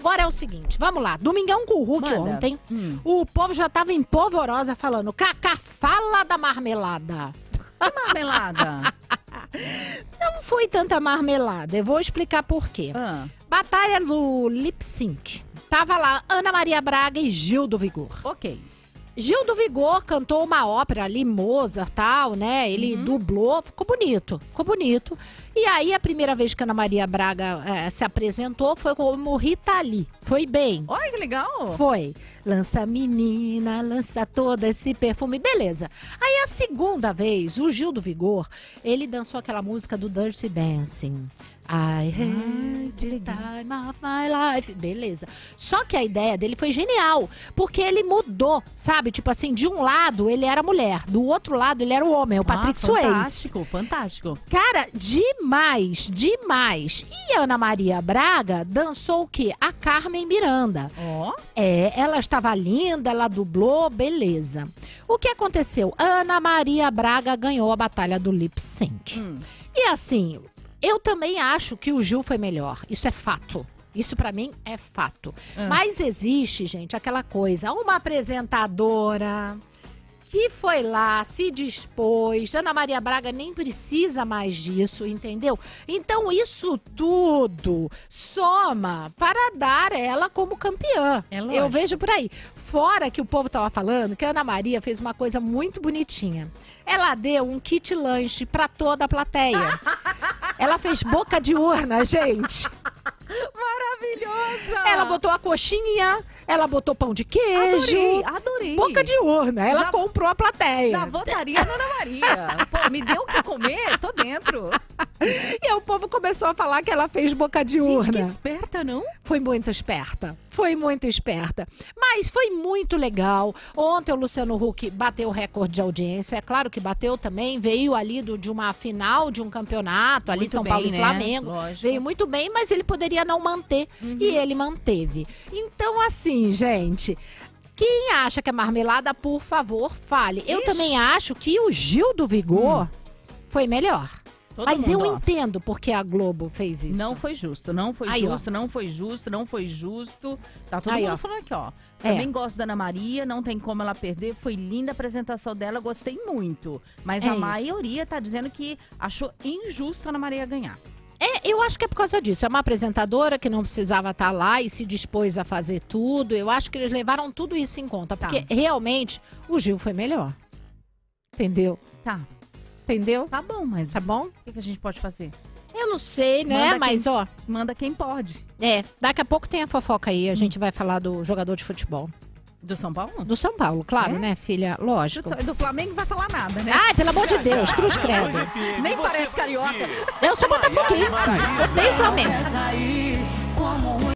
Agora é o seguinte, vamos lá. Domingão com o Hulk Manda. ontem. Hum. O povo já tava em polvorosa falando, Cacá, fala da marmelada. Que marmelada. Não foi tanta marmelada, eu vou explicar por quê. Ah, Batalha do Lip Sync. Tava lá Ana Maria Braga e Gil do Vigor. ok. Gil do Vigor cantou uma ópera ali, Mozart, tal, né? Ele Uhum. dublou, ficou bonito, ficou bonito. E aí, a primeira vez que Ana Maria Braga eh, se apresentou foi como Rita Lee. Foi bem. Olha que legal. Foi. Lança menina, lança todo esse perfume. Beleza. Aí a segunda vez, o Gil do Vigor, ele dançou aquela música do Dirty Dancing. I had the time of my life. Beleza. Só que a ideia dele foi genial. Porque ele mudou, sabe? Tipo assim, de um lado ele era mulher, do outro lado ele era o homem, o Patrick ah, Swayze. Fantástico, fantástico. Cara, demais, demais. E a Ana Maria Braga dançou o quê? A Carmen Miranda. Ó, É, ela estava linda, ela dublou, beleza. O que aconteceu? Ana Maria Braga ganhou a batalha do lip sync. hum. E assim, eu também acho que o Gil foi melhor. Isso é fato. Isso pra mim é fato. Ah. Mas existe, gente, aquela coisa, uma apresentadora que foi lá, se dispôs. Ana Maria Braga nem precisa mais disso, entendeu? Então isso tudo soma para dar ela como campeã. É Eu vejo por aí. Fora que o povo tava falando que a Ana Maria fez uma coisa muito bonitinha. Ela deu um kit lanche para toda a plateia. Ela fez boca de urna, gente. Maravilhosa! Ela botou a coxinha, ela botou pão de queijo. Adorei, adorei. Boca de urna. Ela Já- comprou a plateia. Já votaria na Ana Maria. Pô, me deu o que comer? Tô dentro. E aí o povo começou a falar que ela fez boca de Gente, urna. que esperta, não? Foi muito esperta. Foi muito esperta. Mas foi muito legal. Ontem o Luciano Huck bateu o recorde de audiência. É claro que bateu também. Veio ali do- de uma final de um campeonato, ali Muito São bem, Paulo e né? Flamengo. Lógico. Veio muito bem, mas ele poderia não manter. Uhum. E ele manteve. Então, assim, gente. Quem acha que é marmelada, por favor, fale. Eu Ixi. também acho que o Gil do Vigor foi melhor. Todo mas eu mundo, ó. entendo porque a Globo fez isso. Não foi justo, não foi Aí, ó. justo, não foi justo, não foi justo. Tá todo Aí, mundo ó. falando aqui, ó. É. Também gosto da Ana Maria, não tem como ela perder. Foi linda a apresentação dela, gostei muito. Mas É a isso. maioria tá dizendo que achou injusto a Ana Maria ganhar. É, eu acho que é por causa disso. É uma apresentadora que não precisava estar lá e se dispôs a fazer tudo. Eu acho que eles levaram tudo isso em conta. Tá. Porque realmente o Gil foi melhor. Entendeu? Tá, Entendeu? tá bom, mas Tá bom? o que, que a gente pode fazer? Eu não sei, né? Manda Mas, ó, Manda quem pode. é, daqui a pouco tem a fofoca aí. A Hum. gente vai falar do jogador de futebol. Do São Paulo? Do São Paulo, claro, É? né, filha? Lógico. Do, do Flamengo não vai falar nada, né? Ai, pelo amor de Deus, cruz credo. Nem parece carioca. Eu sou botafoguense. Eu sei Flamengo.